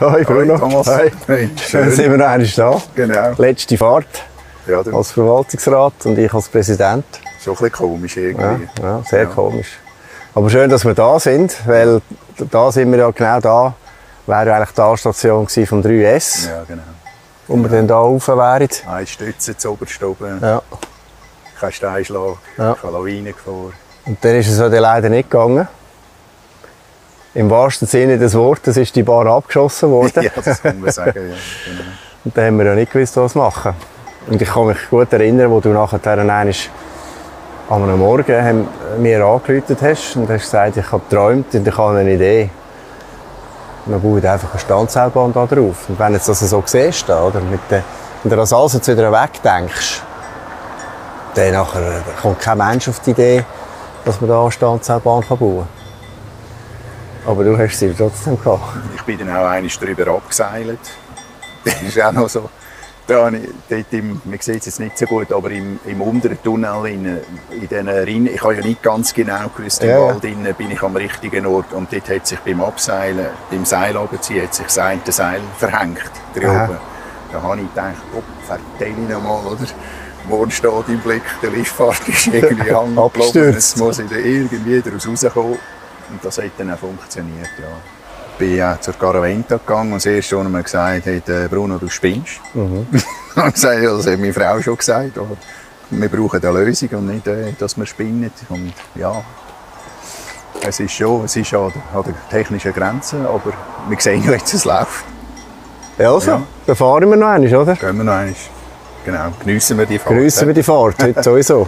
Hoi Bruno. Hoi, Thomas. Hey, Schön schön. sind wir noch einmal da. Genau. Letzte Fahrt Ja, als Verwaltungsrat und ich als Präsident. schon ein bisschen komisch Ja, irgendwie. ja, sehr komisch. Aber schön, dass wir da sind, weil da sind wir ja genau da. Wäre ja eigentlich die gewesen vom 3S, Ja, genau. wo wir dann da rauf wären. Ein Stütze zu oberst oben, Ja. kein Steinschlag, Ja. keine Lawine gefahren. Und dann ist es ja dann leider nicht gegangen. Im wahrsten Sinne des Wortes ist die Bahn abgeschossen worden. ja, das kann man sagen. Ja, genau. Und dann haben wir ja nicht gewusst, was machen. Und ich kann mich gut erinnern, wo du nachher einmal an einem Morgen haben mir angerufen hast und hast gesagt, ich habe geträumt und ich habe eine Idee. Dann baut einfach eine Standseilbahn da drauf. Und wenn du jetzt das so siehst, da, oder, mit der, wenn du das alles jetzt wieder wegdenkst, dann nachher kommt kein Mensch auf die Idee, dass man da eine Standseilbahn bauen kann. Aber du hast sie trotzdem gehabt. Ich bin dann auch einmal drüber abgeseilt. Das ist auch noch so. Da, dort im, man sieht es jetzt nicht so gut, aber im, im unteren Tunnel, in, in den Rinnen, ich habe ja nicht ganz genau gewusst, im Ja. Wald innen bin ich am richtigen Ort. Und dort hat sich beim Abseilen, beim Seil runterziehen, hat sich das eine Seil verhängt, da oben. Da habe ich gedacht, oh, vertell ich noch mal, oder? Morgen steht im Blick, der Liftfahrt ist irgendwie hängen geblieben. Abgestürzt. Jetzt muss irgendwie daraus rauskommen. Und das hat dann auch funktioniert, ja. Ich bin ja zur Caraventa gegangen und das erste, was mir gesagt hat, äh, Bruno, du spinnst. Mhm. ich habe gesagt, ja, das hat meine Frau schon gesagt, aber wir brauchen eine Lösung und nicht, äh, dass wir spinnen. Und ja, es ist schon, es ist an der, an der technischen Grenze, aber wir sehen ja jetzt, es läuft. Ja, also, Ja. dann fahren wir noch einmal, oder? Gehen wir noch einmal. Genau, geniessen wir die Fahrt. Grüßen wir die Fahrt, heute sowieso.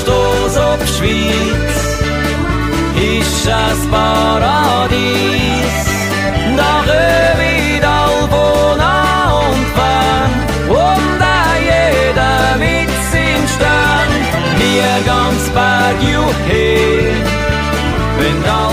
Stoß auf Schweiz ist ein Paradies. Da Albona und Fan und auch jeder mit seinem Stern. Wie ganz Berg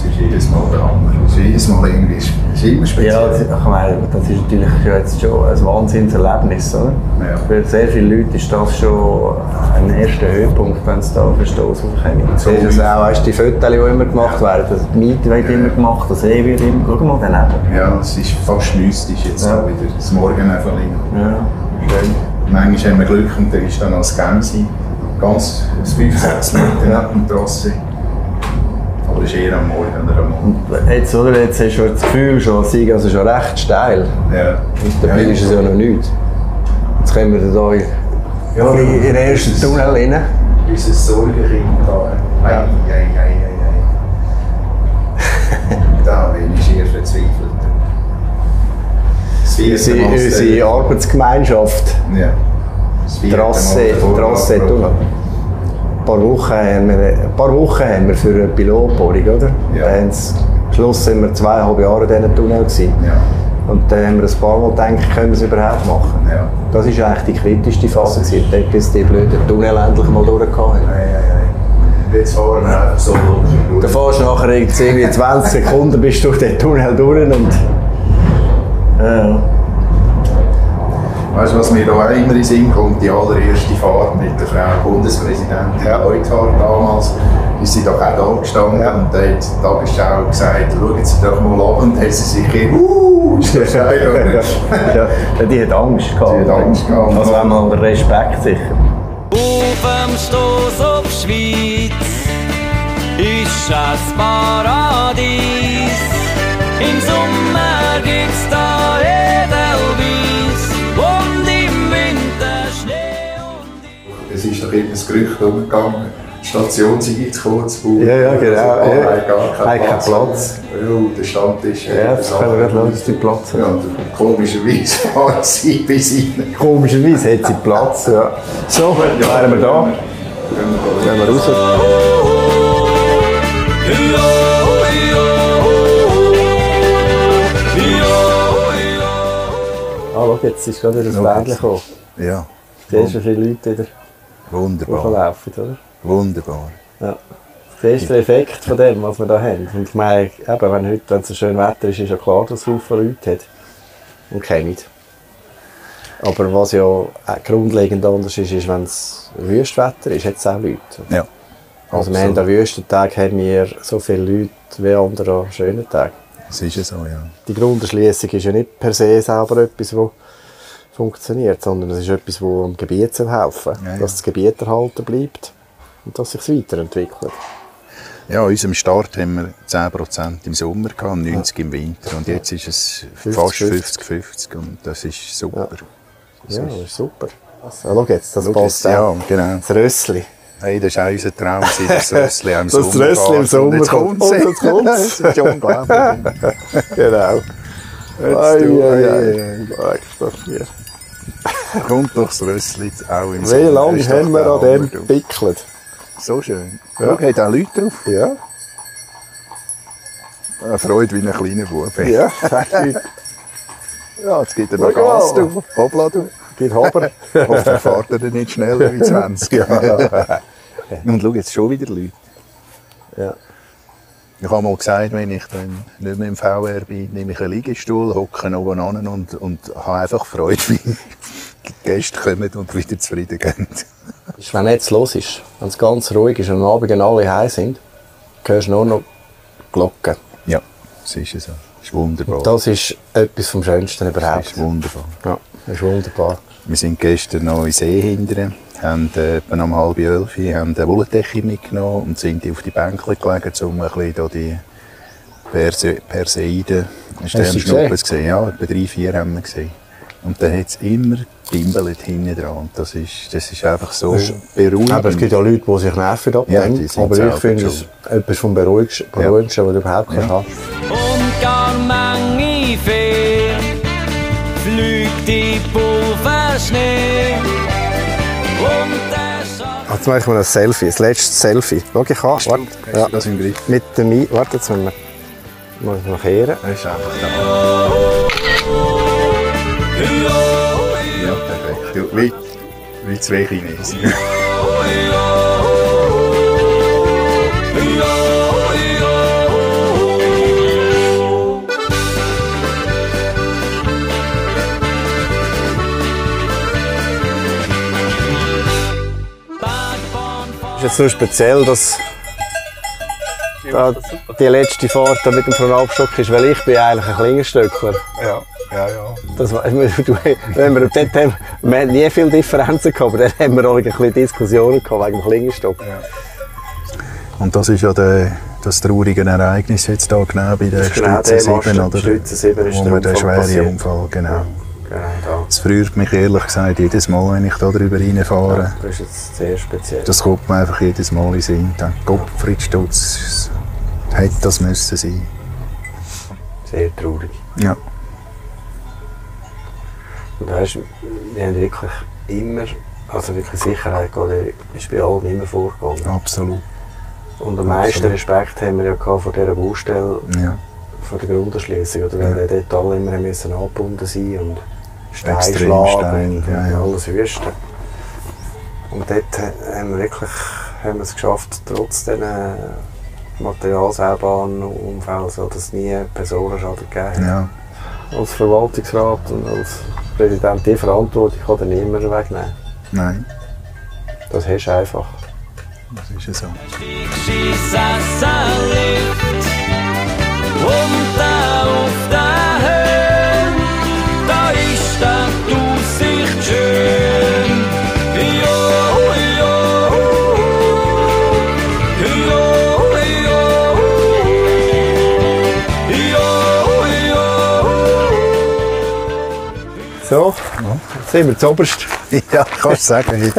es ist jedes Mal der andere. Es ist jedes Mal irgendwie, es ist immer speziell. Ja, das, ich meine, das ist natürlich schon jetzt schon ein Wahnsinnserlebnis. Oder? Ja. Für sehr viele Leute ist das schon ein erster Höhepunkt, wenn sie da Verstoß aufkommen. So ist es auch, weißt, die Fotos, die immer gemacht werden, das die Miete wird immer gemacht, das E wird immer... Schau mal daneben. Ja, es ist fast mystisch jetzt Ja. auch wieder, das Morgenäffeli. Ja, schön. Manchmal haben wir Glück und der ist dann als Gemsi ganz das 5, 6 Meter neben dem Trasse. Es ist eher am Morgen oder am Abend. Jetzt, oder, jetzt hast du das Gefühl, schon, es sei also schon recht steil. Ja. Und dabei ist es ja noch nichts. Jetzt kommen wir da in, Ja, in den ersten Tunnel rein. Unser Sorgenkind da. Ei, ei, ei, ei, ei. da bin ich eher verzweifelt. Das Unsere, unsere Arbeitsgemeinschaft. Ja. Das Trasse, Trasse Tunnel. Ein paar Wochen haben wir, ein paar Wochen haben wir für eine Pilotbohrung, oder? Ja. Am Schluss sind wir zweieinhalb Jahre in diesem Tunnel. Gewesen. Ja. Und dann haben wir ein paar Mal gedacht, können wir es überhaupt machen? Ja. Das war eigentlich die kritischste Phase, gewesen, dort, bis die blöden Tunnel endlich mal durchgehauen haben. Ei, ei, ei. Jetzt fahren wir einfach so durch. Dann fährst du nachher irgendwie 20 Sekunden bist du durch den Tunnel durch und... Ja. Weißt du, was mir da auch immer in den Sinn kommt? Die allererste Fahrt mit der Frau Bundespräsidentin Ja. Leuthard damals. Ist sie doch auch da gestanden Ja. und da hat die Tagesschau gesagt, schauen Sie doch mal ab und hat sie sich hier, uh, ja, die hat Angst gehabt. Die hat Angst gehabt. Also haben wir den Respekt sicher. Auf dem Stoß auf die Schweiz ist ein Paradies. Im Sommer gibt's da es ist doch das Gerücht umgegangen, die Station sei jetzt kurz vor. Ja, ja, genau. Also, Ja. gar keinen Hat keinen Platz. Platz. Ja, der Stammtisch. Ja, das können wir dass die Platz Ja, komischerweise fahren sie bis rein. Komischerweise hat sie Platz, ja. So, wären wir da. Gehen wir raus. Ah, schau, jetzt ist gerade wieder das Bändchen gekommen. Ja, Siehst du, wie viele Leute wieder wunderbar. rumlaufen, oder? Wunderbar. Ja. Siehst du den Effekt von dem, was wir da haben? Und ich meine, eben, wenn heute wenn es so schön Wetter ist, ist ja klar, dass es viele Leute hat. Und keine. Aber was ja auch grundlegend anders ist, ist, wenn es Wüstwetter ist, hat es auch Leute. Ja. Also wir haben an Wüstentagen haben wir so viele Leute wie an schönen Tagen. Es ist ja so, ja. Die Grunderschliessung ist ja nicht per se selber etwas, das funktioniert, sondern es ist etwas, das dem Gebiet soll helfen Ja, ja. Dass das Gebiet erhalten bleibt und dass es sich weiterentwickelt. Ja, an unserem Start haben wir 10% im Sommer gehabt und 90% im Winter. Und jetzt ist es fast 50-50 und das ist super. Das Ja, ist- das ist super. Also, schau jetzt, das Schau passt jetzt, auch. Ja, genau. Das Rössli. Hey, das war auch unser Traum, das Rössli im Dass das Sommer Rössli im. Sommer Und jetzt kommt. Und jetzt kommt's. das ist unglaublich. Genau. Jetzt Ei, du, ei, ei, ei. ei. Kommt doch das Rössli auch im Wie lange haben wir an dem gepickelt? So schön. Ja. Schau, hat auch Leute drauf. Ja, Eine Freude wie ein kleiner Bub. ja. Ja, jetzt gibt er noch Gas, du. Hoppla, du. Geht Haber. Er fährt er dann nicht schneller wie 20. Und schau, jetzt schon wieder Leute. Ja. Ich habe mal gesagt, wenn ich dann nicht mehr im VR bin, nehme ich einen Liegestuhl, hocke oben an und, und habe einfach Freude, Gäste kommen und wieder zufrieden gehen. Wenn jetzt los ist, wenn es ganz ruhig ist und am Abend alle heim sind, hörst du nur noch Glocken. Ja, das ist es so. Das ist wunderbar. Das ist etwas vom Schönsten Das überhaupt. ist wunderbar. Ja, das ist wunderbar. Wir sind gestern noch in See hinterher, haben äh, etwa um halb elf haben eine Wollendecke mitgenommen und sind auf die Bänkle gelegen, um ein bisschen die Perse Perseiden, Sternschnuppen zu sehen. Ja, etwa drei, vier haben wir gesehen. Und dann hat es immer gimbelt hinten dran. Und das ist, das ist einfach so beruhigend. Aber es gibt ja Leute, die sich nerven ab Ja, Aber ich finde es etwas vom Beruhigendsten, was du überhaupt ja. hast. und gar Menge Fee fliegt die Pulverschnee und der Schatten Jetzt mache ich mal ein Selfie, das letzte Selfie. Schau, ich kann. Warte. Ja. Ja. Das im Griff. Mit dem I Warte, jetzt müssen wir. Muss ich noch kehren. Das ist einfach da. Wie, wie zwei Chinesen. ist jetzt nur speziell, dass da die letzte Fahrt mit dem Frontalstock ist, weil ich bin eigentlich ein Klingenstöckler. Ja, ja, ja. Das, war- du, wenn wir, dort haben, wir haben nie viele Differenzen gehabt, aber dann haben wir auch ein bisschen Diskussionen gehabt wegen dem Klingenstock. Und das ist ja der, das traurige Ereignis jetzt da genau bei der genau Stütze Mast, 7, oder? Stütze 7 ist wo der der Unfall schwere passiert. Unfall, genau. Genau, da. Das verrührt mich ehrlich gesagt jedes Mal, wenn ich da drüber reinfahre. Das ist jetzt sehr speziell. Das kommt mir einfach jedes Mal in den Sinn. Dann Gottfried Stutz hätte das müssen sein. Sehr traurig. Ja. Weißt, wir haben wirklich immer, also wirklich Sicherheit gehabt, ist bei allen immer vorgegangen. Absolut. Und am meisten Respekt haben wir ja gehabt vor dieser Baustelle, Ja. vor der Grunderschliessung, oder? Weil dort alle immer müssen angebunden sein und Steinschlag steil, und, ja, ja. alles Wüste. Und dort ha- haben wir wirklich haben wir es geschafft, trotz diesen Materialseilbahnunfällen, so, dass es nie Personenschaden gegeben hat. ja. Als Verwaltungsrat und als Präsident die Verantwortung kann dann niemand wegnehmen. Nein, Das hast du einfach. das ist ja so. So, jetzt sind wir zuoberst. Ja, kannst du sagen.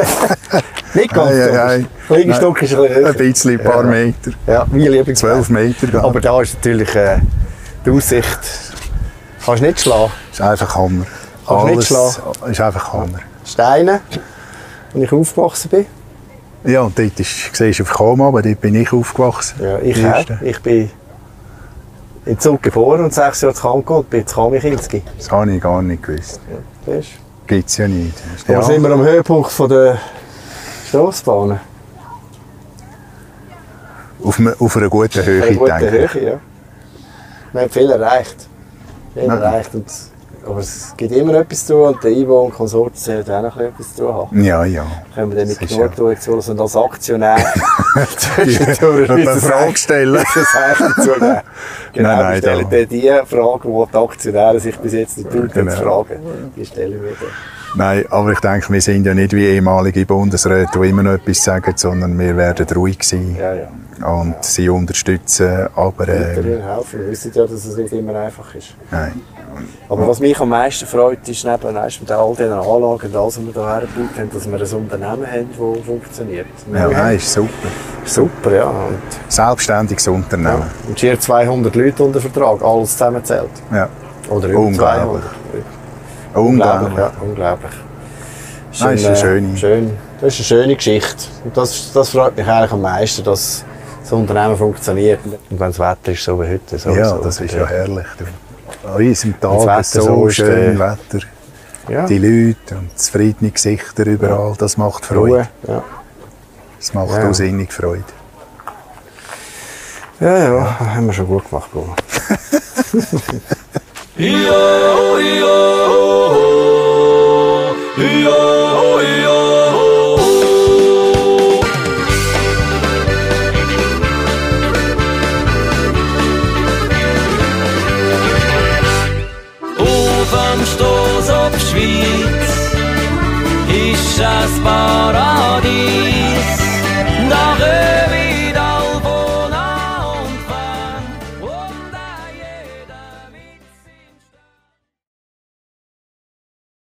Nicht ganz Ei, ei, oberst. ei. Kleinstock ist ein bisschen höher. Ein bisschen, ein paar Ja. Meter. Ja, mein Lieblings. 12 Meter. Aber da ist natürlich äh, die Aussicht. Kannst nicht schlagen. ist einfach Hammer. Kannst nicht schlagen. ist einfach Hammer. Steine, wo ich aufgewachsen bin. Ja, und dort ist, siehst du auf Koma, aber dort bin ich aufgewachsen. Ja, ich auch. Ich bin in Zug geboren und sechs Jahre zu Kam gegangen bin zu Kamichinski. Das habe ich gar nicht gewusst. Weißt Gibt es ja nicht. du? Ja. Da sind wir am Höhepunkt von der Strassbahnen. Auf, auf einer guten Höhe, Eine gute denke ich. Höhe, ja. Wir haben viel erreicht. Viel erreicht. Und, aber es gibt immer etwas zu tun und der IBO und Konsortium werden auch noch etwas zu tun haben. Ja, ja. Können wir dann mit Das ist Norddirektion und als Aktionär zwischendurch Und ein dann Frage stellen. Genau, Nein, nein, wir stellen da- dann die Fragen, die die Aktionäre sich bis jetzt nicht trauen, Genau. zu fragen. Die stellen wir dann. Nein, aber ich denke, wir sind ja nicht wie ehemalige Bundesräte, die immer noch etwas sagen, sondern wir werden ruhig sein Ja, ja. und sie unterstützen. Aber äh, helfen. Wir wissen ja, dass es nicht immer einfach ist. nein. Aber was mich am meisten freut, ist neben weißt, mit all diesen Anlagen und alles, was wir hier hergebaut haben, dass wir ein Unternehmen haben, das funktioniert. Ja, nein, ist super. Super, ja. Und, Selbstständiges Unternehmen. und schier 200 Leute unter Vertrag, alles zusammenzählt. Ja. Oder über Unglaublich. 200. Unglaublich. Ja, unglaublich. Ist Nein, ist eine äh, schöne- Schön, das ist eine schöne Geschichte. Und das, das freut mich eigentlich am meisten, dass das Unternehmen funktioniert. Und wenn das Wetter ist so wie heute. So, Ja, so, das ist ja herrlich. Du. An unserem Tag Wetter so so schön äh, Wetter. Ja. Die Leute und zufriedene Gesichter überall, das macht Freude. Ja. Das macht Ja. auch sinnig Freude. ja, ja, haben wir schon gut gemacht, Bruno. Yo, yo, yo, yo.